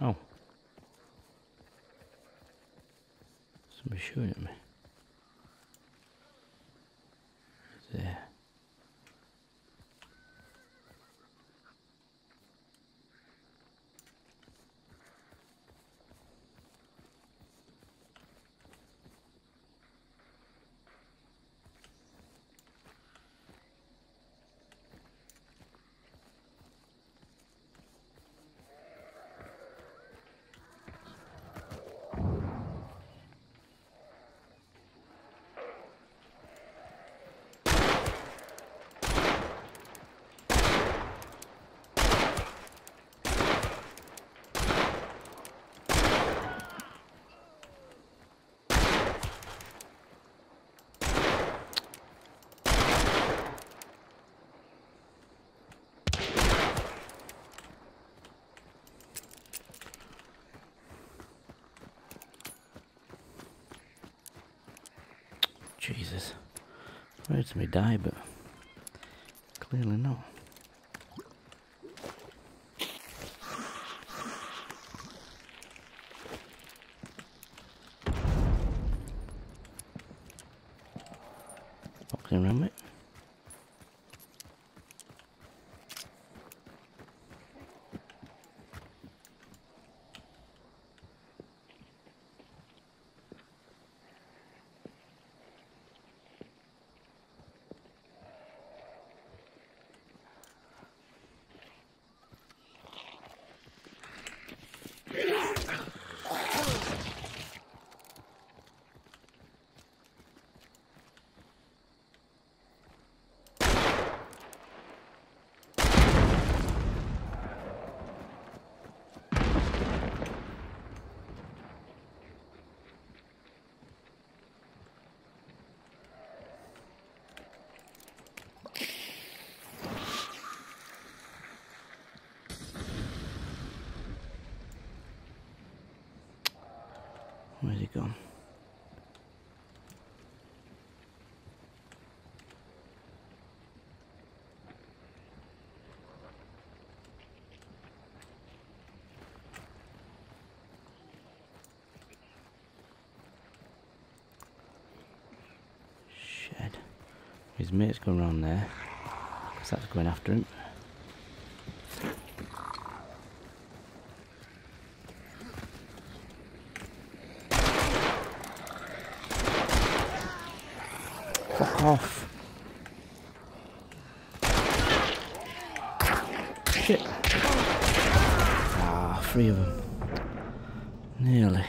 Oh. Somebody's shooting at me. Jesus. To me die, but clearly not. Boxing around, mate. Where's he gone? Shed. His mate's going around there. Because that's going after him. Fuck off. Shit. Ah, three of them. Nearly.